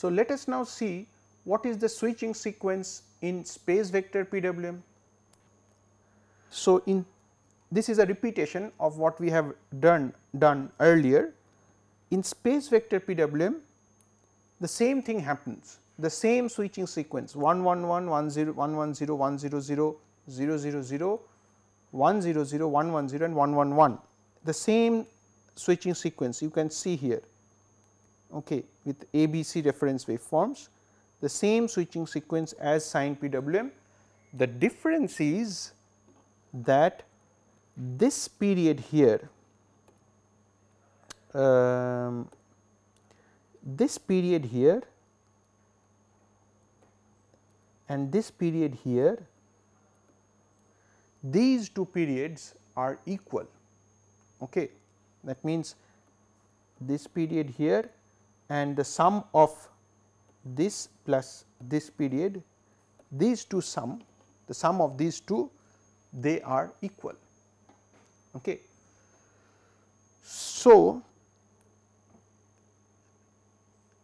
So, let us now see what is the switching sequence in space vector PWM. So, in this is a repetition of what we have done done earlier. In space vector PWM, the same thing happens, the same switching sequence 1 1 1 1 0 1 1 0 1 0 0 0 0 0 1 0 0 1 1 0 and 1 1 1 the same switching sequence you can see here okay, with ABC reference waveforms the same switching sequence as sine PWM. The difference is that this period here um, this period here and this period here these two periods are equal okay that means this period here and the sum of this plus this period these two sum the sum of these two they are equal. Okay. So,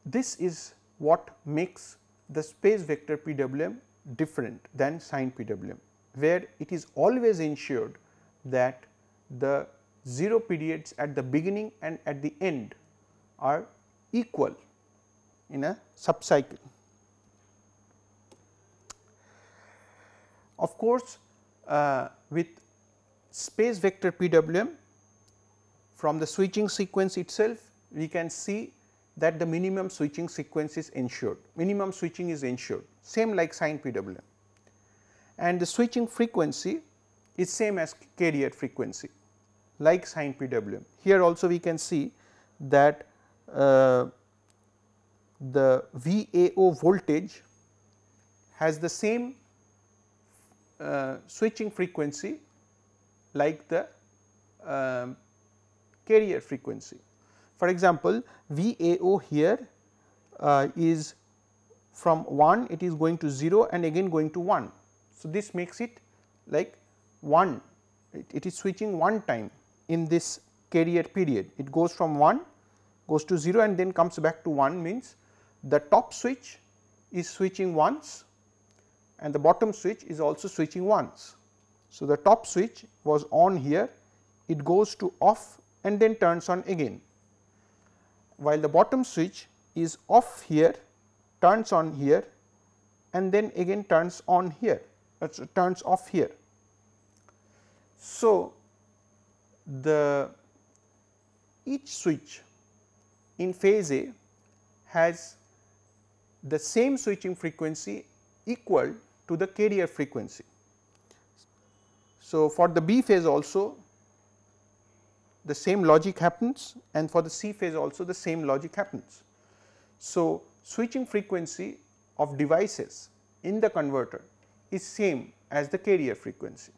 this is what makes the space vector PWM different than sine PWM, where it is always ensured that the 0 periods at the beginning and at the end are equal in a subcycle. Of course, uh, with space vector PWM from the switching sequence itself we can see that the minimum switching sequence is ensured, minimum switching is ensured same like sine PWM and the switching frequency is same as carrier frequency like sine PWM. Here also we can see that uh, the VAO voltage has the same uh, switching frequency like the um, carrier frequency. For example, VAO here uh, is from 1 it is going to 0 and again going to 1. So, this makes it like 1 it, it is switching one time in this carrier period it goes from 1 goes to 0 and then comes back to 1 means the top switch is switching once and the bottom switch is also switching once. So, the top switch was on here it goes to off and then turns on again while the bottom switch is off here turns on here and then again turns on here uh, turns off here. So, the each switch in phase A has the same switching frequency equal to the carrier frequency. So, for the B phase also the same logic happens and for the C phase also the same logic happens. So, switching frequency of devices in the converter is same as the carrier frequency.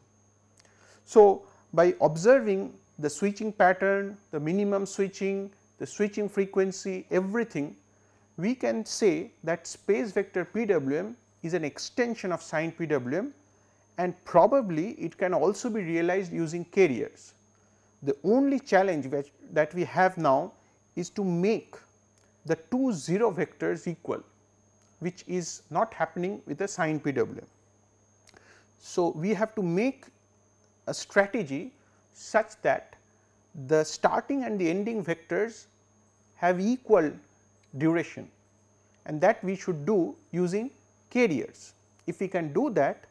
So, by observing the switching pattern, the minimum switching, the switching frequency everything we can say that space vector PWM is an extension of sine PWM and probably it can also be realized using carriers. The only challenge which, that we have now is to make the two 0 vectors equal which is not happening with a sine PWM. So, we have to make a strategy such that the starting and the ending vectors have equal duration and that we should do using carriers. If we can do that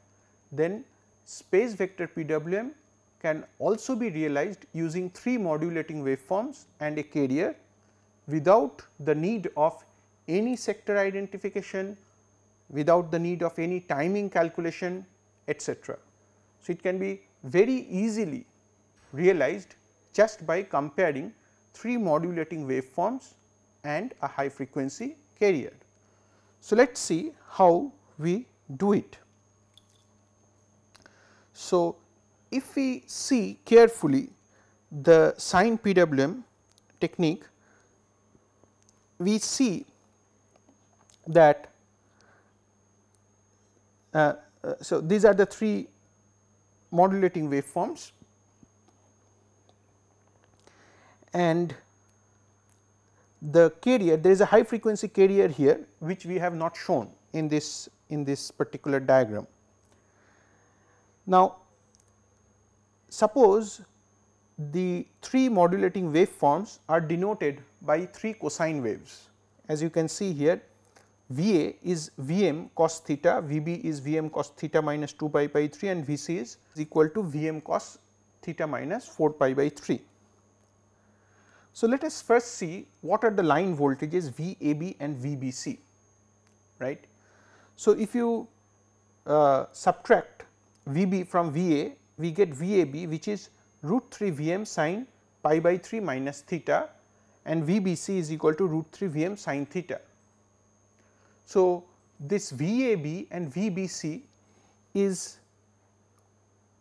then space vector PWM can also be realized using 3 modulating waveforms and a carrier without the need of any sector identification, without the need of any timing calculation etc. So, it can be very easily realized just by comparing 3 modulating waveforms and a high frequency carrier. So, let us see how we do it. So, if we see carefully the sine PWM technique, we see that uh, uh, so these are the three modulating waveforms and the carrier there is a high frequency carrier here which we have not shown in this in this particular diagram. Now, suppose the three modulating waveforms are denoted by three cosine waves as you can see here V a is V m cos theta, V b is V m cos theta minus 2 pi by 3 and V c is equal to V m cos theta minus 4 pi by 3. So, let us first see what are the line voltages V a b and V b c right. So, if you uh, subtract V b from V a we get V a b which is root 3 V m sin pi by 3 minus theta and V b c is equal to root 3 V m sin theta. So, this V a b and V b c is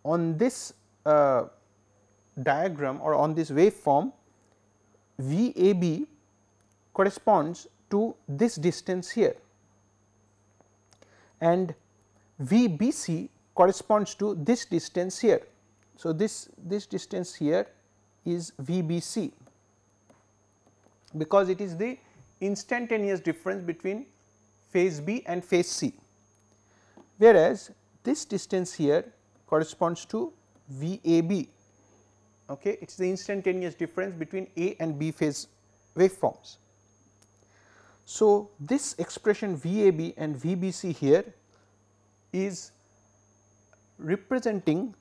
on this uh, diagram or on this waveform V a b corresponds to this distance here and V b c corresponds to this distance here. So, this, this distance here is V b c because it is the instantaneous difference between phase B and phase C, whereas this distance here corresponds to V a b okay it is the instantaneous difference between A and B phase waveforms. So, this expression V a b and V b c here is representing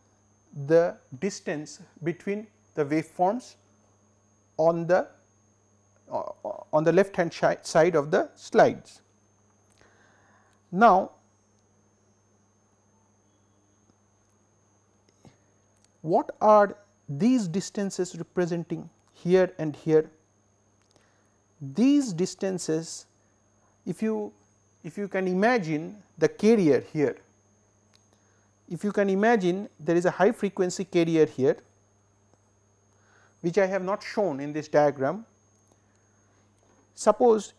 the distance between the waveforms on the uh, on the left hand side of the slides. Now, what are these distances representing here and here? These distances if you if you can imagine the carrier here if you can imagine there is a high frequency carrier here which I have not shown in this diagram. Suppose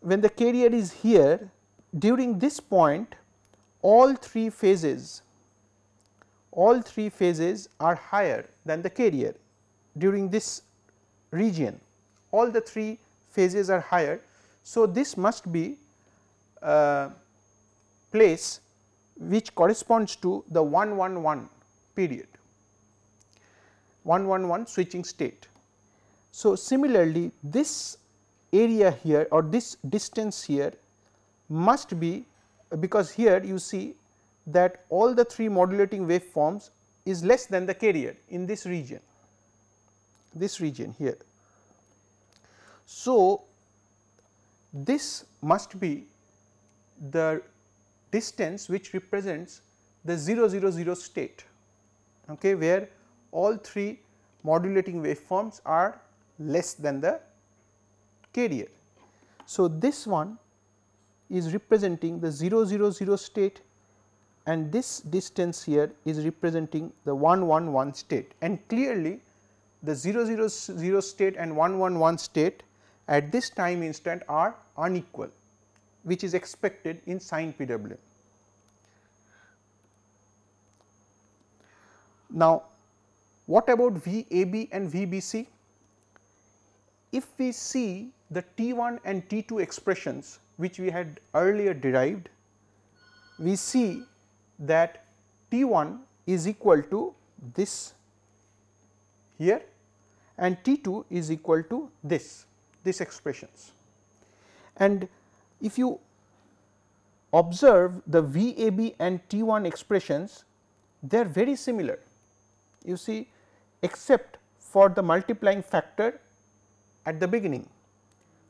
when the carrier is here during this point all three phases all three phases are higher than the carrier during this region all the three phases are higher. So, this must be a place which corresponds to the 111 period 111 switching state. So, similarly this area here or this distance here must be because here you see that all the three modulating waveforms is less than the carrier in this region this region here. So, this must be the distance which represents the 0 0 0 state okay, where all three modulating waveforms are less than the carrier. So, this one is representing the 0 0 0 state and this distance here is representing the 1 1 1 state and clearly the 0 0 0 state and 1 1 1 state at this time instant are unequal which is expected in sine PWM. Now, what about VAB and VBC? If we see the T1 and T2 expressions which we had earlier derived, we see that T1 is equal to this here and T2 is equal to this, this expressions. And if you observe the VAB and T1 expressions, they are very similar. You see except for the multiplying factor at the beginning.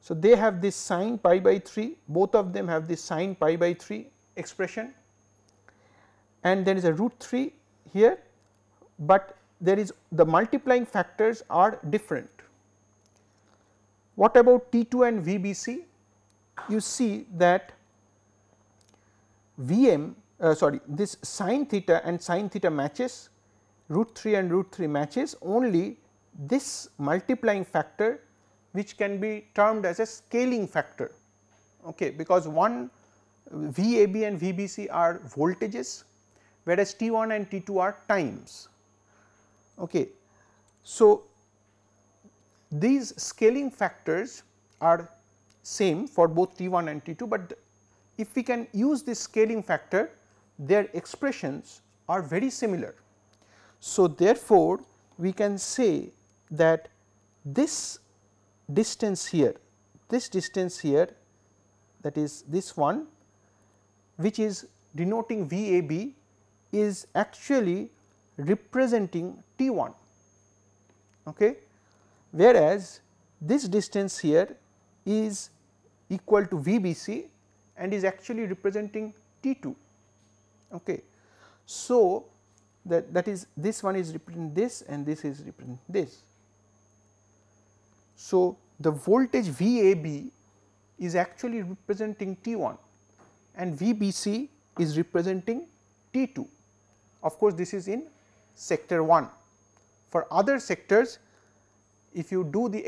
So, they have this sine pi by 3, both of them have this sine pi by 3 expression and there is a root 3 here, but there is the multiplying factors are different. What about T2 and VBC? you see that Vm uh, sorry this sine theta and sine theta matches root 3 and root 3 matches only this multiplying factor which can be termed as a scaling factor okay because one VAB and VBC are voltages whereas T1 and T2 are times okay so these scaling factors are same for both T 1 and T 2, but if we can use this scaling factor their expressions are very similar. So, therefore, we can say that this distance here, this distance here that is this one which is denoting VAB is actually representing T 1 okay, whereas this distance here is equal to VBC and is actually representing T 2. Okay. So, that, that is this one is representing this and this is representing this. So, the voltage VAB is actually representing T 1 and VBC is representing T 2. Of course, this is in sector 1. For other sectors, if you do the,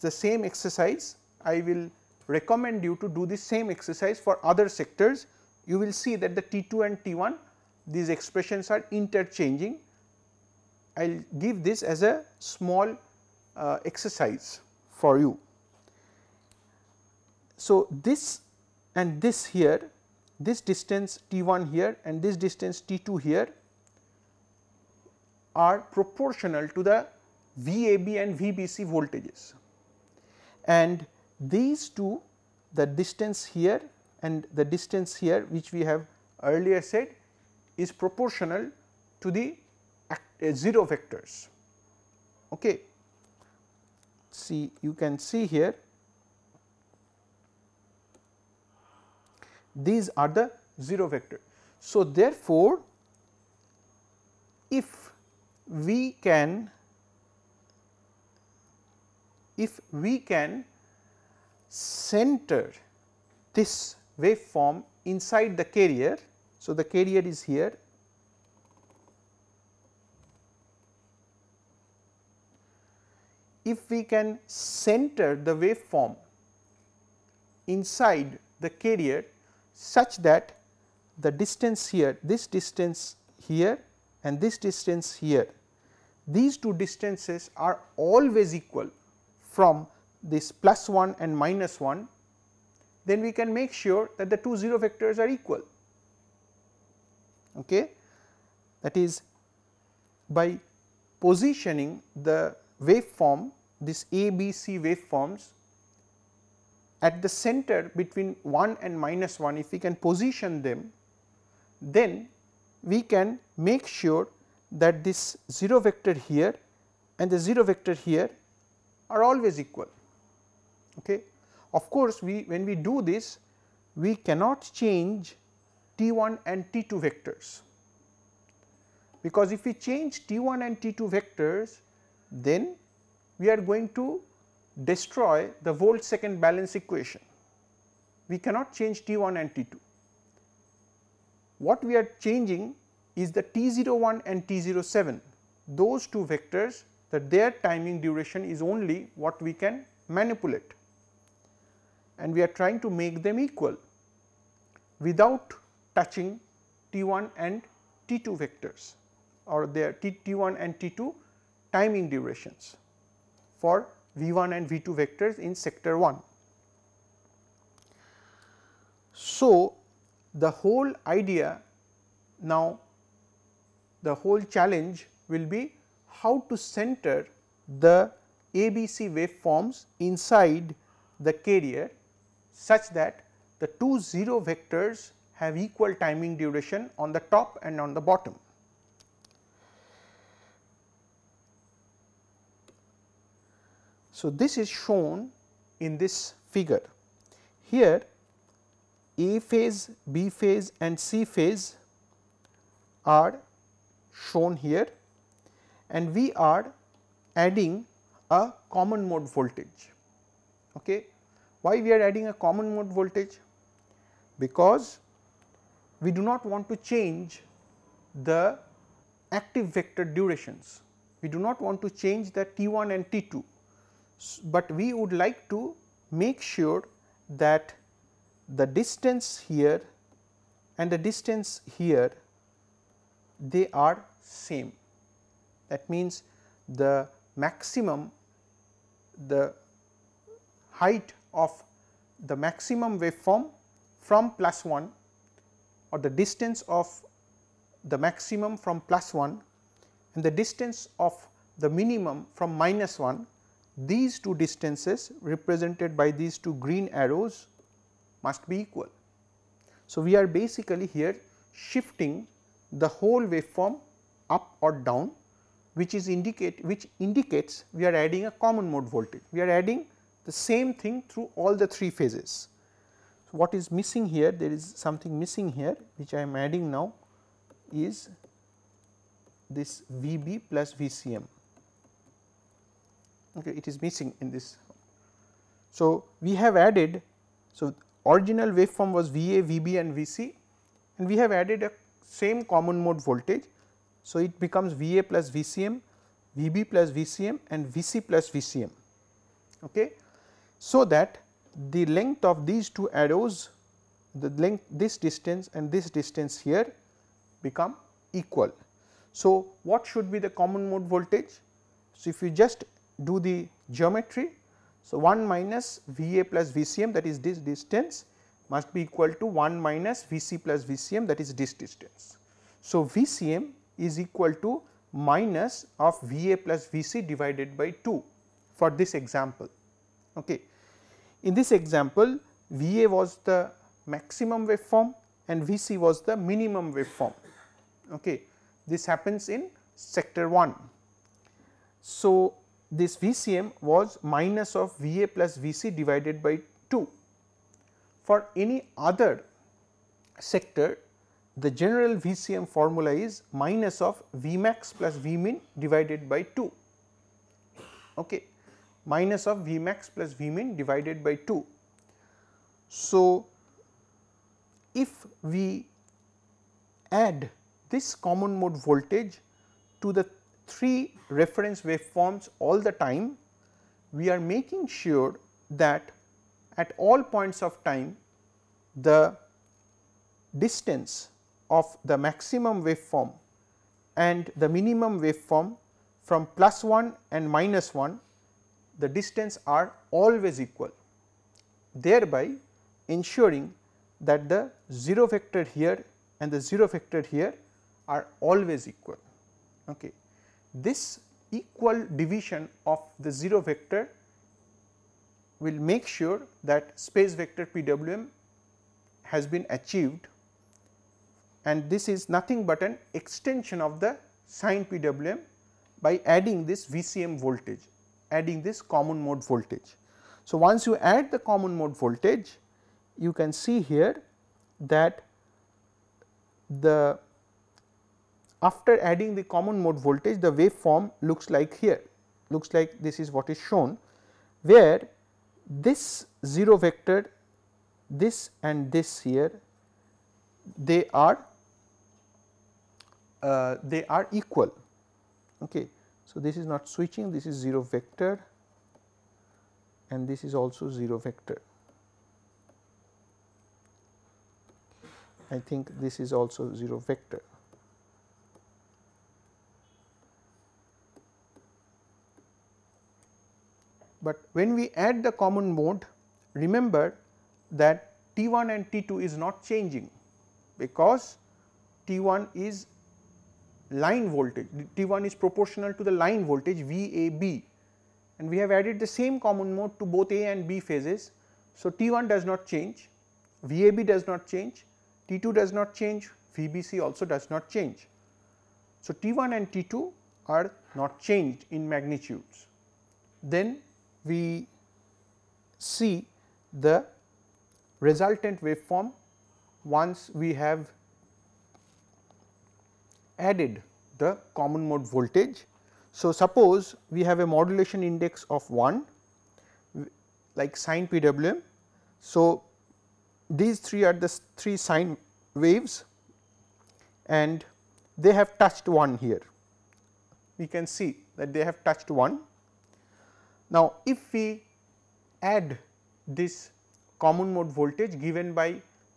the same exercise, I will recommend you to do the same exercise for other sectors. You will see that the T 2 and T 1 these expressions are interchanging. I will give this as a small uh, exercise for you. So, this and this here, this distance T 1 here and this distance T 2 here are proportional to the VAB and VBC voltages. And these two the distance here and the distance here which we have earlier said is proportional to the uh, 0 vectors. Okay. See you can see here these are the 0 vector. So, therefore, if we can if we can center this waveform inside the carrier. So, the carrier is here if we can center the waveform inside the carrier such that the distance here, this distance here and this distance here, these two distances are always equal from this plus 1 and minus 1, then we can make sure that the two 0 vectors are equal. Okay. That is by positioning the waveform this A, B, C waveforms at the center between 1 and minus 1 if we can position them then we can make sure that this 0 vector here and the 0 vector here are always equal. Okay. Of course, we when we do this we cannot change T 1 and T 2 vectors because if we change T 1 and T 2 vectors then we are going to destroy the volt second balance equation. We cannot change T 1 and T 2. What we are changing is the T 01 and T 07 those two vectors that their timing duration is only what we can manipulate and we are trying to make them equal without touching T 1 and T 2 vectors or their T, T 1 and T 2 timing durations for V 1 and V 2 vectors in sector 1. So, the whole idea now the whole challenge will be how to center the ABC waveforms inside the carrier such that the two 0 vectors have equal timing duration on the top and on the bottom. So, this is shown in this figure. Here A phase, B phase and C phase are shown here and we are adding a common mode voltage. Okay. Why we are adding a common mode voltage? Because we do not want to change the active vector durations. We do not want to change the T 1 and T 2, but we would like to make sure that the distance here and the distance here they are same. That means, the maximum the height of the maximum waveform from plus 1 or the distance of the maximum from plus 1 and the distance of the minimum from minus 1 these two distances represented by these two green arrows must be equal. So, we are basically here shifting the whole waveform up or down which is indicate which indicates we are adding a common mode voltage. We are adding the same thing through all the three phases. So, what is missing here there is something missing here which I am adding now is this VB plus VCM okay, it is missing in this. So, we have added so original waveform was VA, VB and VC and we have added a same common mode voltage. So, it becomes VA plus VCM, VB plus VCM and VC plus VCM. Okay. So, that the length of these two arrows the length this distance and this distance here become equal. So, what should be the common mode voltage? So, if you just do the geometry. So, 1 minus V a plus V c m that is this distance must be equal to 1 minus V c plus V c m that is this distance. So, V c m is equal to minus of V a plus V c divided by 2 for this example. Okay. In this example V a was the maximum waveform and V c was the minimum waveform. Okay. This happens in sector 1. So, this VCM was minus of VA plus VC divided by 2. For any other sector the general VCM formula is minus of Vmax plus Vmin divided by 2 okay minus of Vmax plus Vmin divided by 2. So, if we add this common mode voltage to the three reference waveforms all the time, we are making sure that at all points of time the distance of the maximum waveform and the minimum waveform from plus 1 and minus 1 the distance are always equal thereby ensuring that the 0 vector here and the 0 vector here are always equal. Okay this equal division of the 0 vector will make sure that space vector PWM has been achieved and this is nothing but an extension of the sine PWM by adding this VCM voltage, adding this common mode voltage. So, once you add the common mode voltage, you can see here that the after adding the common mode voltage the waveform looks like here looks like this is what is shown where this 0 vector this and this here they are uh, they are equal. Okay so this is not switching this is 0 vector and this is also 0 vector. I think this is also 0 vector. But when we add the common mode remember that T 1 and T 2 is not changing because T 1 is line voltage T 1 is proportional to the line voltage V A B and we have added the same common mode to both A and B phases. So, T 1 does not change V A B does not change T 2 does not change V B C also does not change. So, T 1 and T 2 are not changed in magnitudes then we see the resultant waveform once we have added the common mode voltage. So, suppose we have a modulation index of 1 like sine PWM. So, these three are the three sine waves and they have touched 1 here. We can see that they have touched 1 now, if we add this common mode voltage given by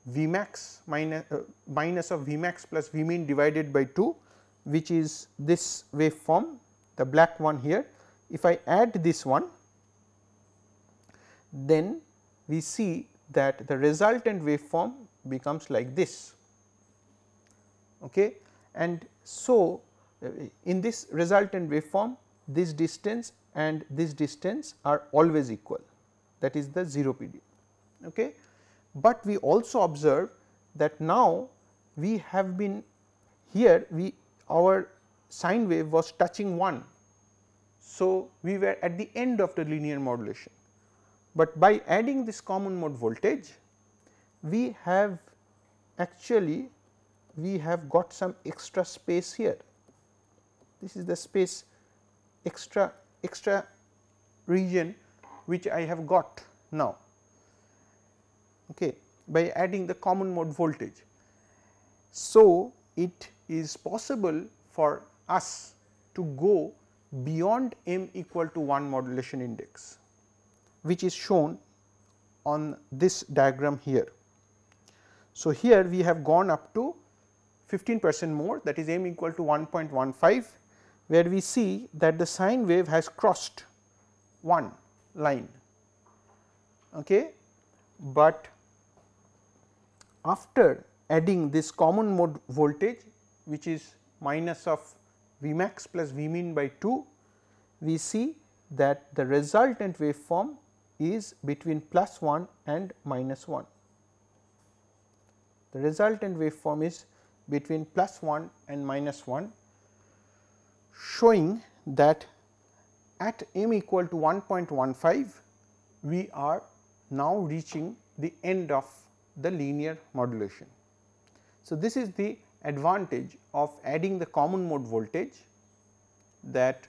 V max minus, uh, minus of V max plus V min divided by 2 which is this waveform the black one here. If I add this one then we see that the resultant waveform becomes like this. Okay. And so, uh, in this resultant waveform this distance and this distance are always equal that is the 0 PD. Okay. But we also observe that now we have been here we our sine wave was touching 1. So, we were at the end of the linear modulation, but by adding this common mode voltage we have actually we have got some extra space here. This is the space extra extra region which I have got now okay, by adding the common mode voltage. So, it is possible for us to go beyond m equal to 1 modulation index which is shown on this diagram here. So, here we have gone up to 15 percent more that is m equal to 1.15 where we see that the sine wave has crossed one line, okay. but after adding this common mode voltage which is minus of V max plus V min by 2, we see that the resultant waveform is between plus 1 and minus 1. The resultant waveform is between plus 1 and minus 1 showing that at m equal to 1.15 we are now reaching the end of the linear modulation. So, this is the advantage of adding the common mode voltage that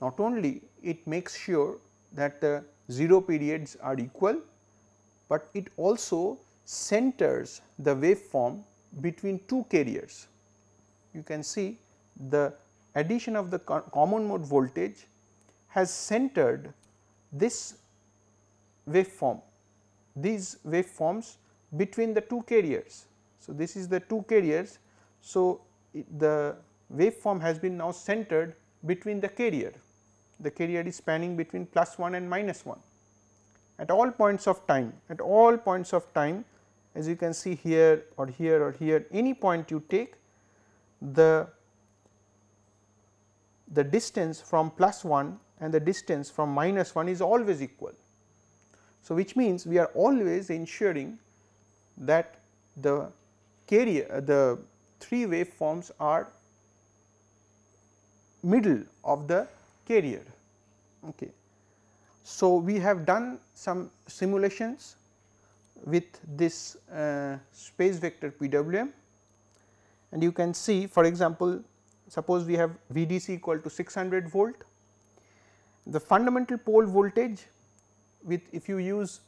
not only it makes sure that the 0 periods are equal, but it also centers the waveform between two carriers. You can see the addition of the common mode voltage has centered this waveform, these waveforms between the two carriers. So, this is the two carriers. So, the waveform has been now centered between the carrier, the carrier is spanning between plus 1 and minus 1 at all points of time, at all points of time as you can see here or here or here any point you take the the distance from plus 1 and the distance from minus 1 is always equal. So, which means we are always ensuring that the carrier the three waveforms are middle of the carrier. Okay. So, we have done some simulations with this uh, space vector PWM and you can see for example, suppose we have VDC equal to 600 volt, the fundamental pole voltage with if you use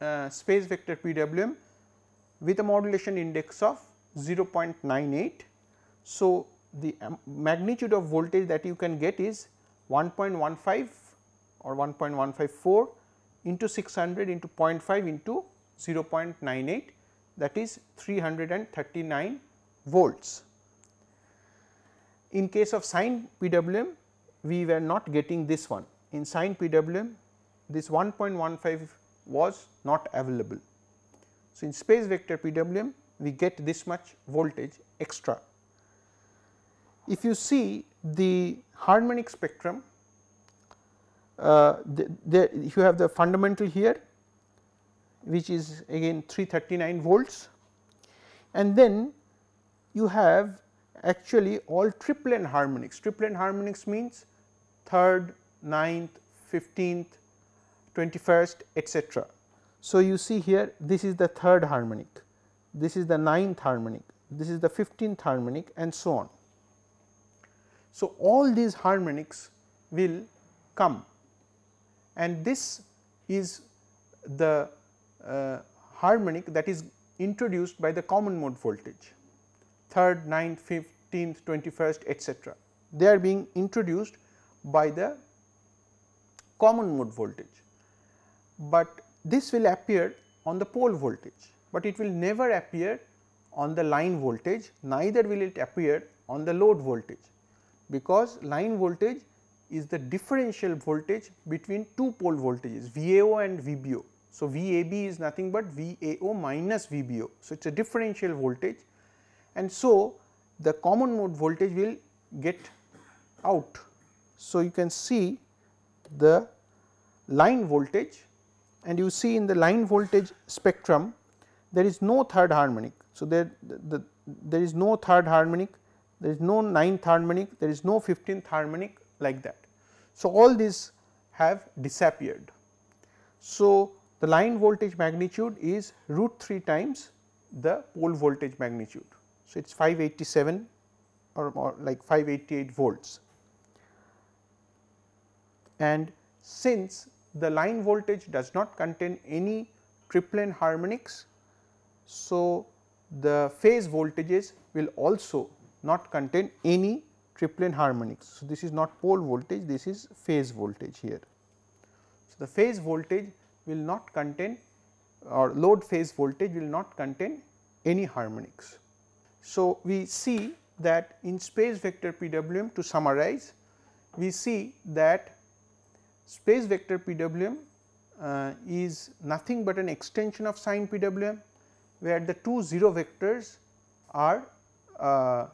uh, space vector PWM with a modulation index of 0.98. So, the magnitude of voltage that you can get is 1.15 or 1.154 into 600 into 0.5 into 0.98 that is 339 volts. In case of sine PWM we were not getting this one in sine PWM this 1.15 was not available. So, in space vector PWM we get this much voltage extra. If you see the harmonic spectrum uh, the, the, you have the fundamental here which is again 339 volts and then you have actually all triplet harmonics. Triplet harmonics means third, ninth, fifteenth, twenty first, etc. So, you see here this is the third harmonic, this is the ninth harmonic, this is the fifteenth harmonic and so on. So, all these harmonics will come and this is the uh, harmonic that is introduced by the common mode voltage third, ninth, fifteenth, twenty first etc. They are being introduced by the common mode voltage, but this will appear on the pole voltage, but it will never appear on the line voltage neither will it appear on the load voltage because line voltage is the differential voltage between two pole voltages VAO and VBO So, VAB is nothing but VAO minus VBO. So, it is a differential voltage and so the common mode voltage will get out. So, you can see the line voltage and you see in the line voltage spectrum there is no third harmonic. So, there the, the, there is no third harmonic, there is no ninth harmonic, there is no 15th harmonic like that. So, all these have disappeared. So, the line voltage magnitude is root 3 times the pole voltage magnitude. So, it is 587 or, or like 588 volts and since the line voltage does not contain any triplet harmonics. So, the phase voltages will also not contain any triplet harmonics. So, this is not pole voltage, this is phase voltage here. So, the phase voltage will not contain or load phase voltage will not contain any harmonics. So, we see that in space vector PWM to summarize we see that space vector PWM uh, is nothing but an extension of sine PWM where the two 0 vectors are uh,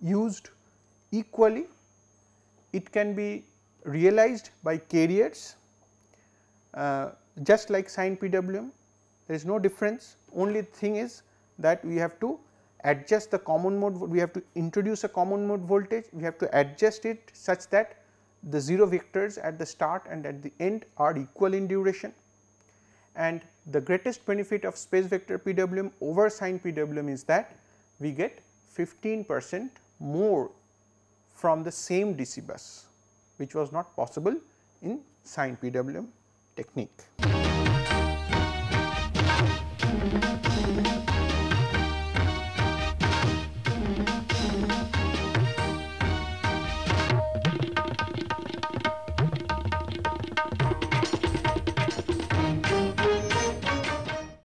used equally. It can be realized by carriers uh, just like sine PWM there is no difference. Only thing is that we have to adjust the common mode we have to introduce a common mode voltage. We have to adjust it such that the 0 vectors at the start and at the end are equal in duration and the greatest benefit of space vector PWM over sine PWM is that we get 15 percent more from the same DC bus which was not possible in sine PWM technique.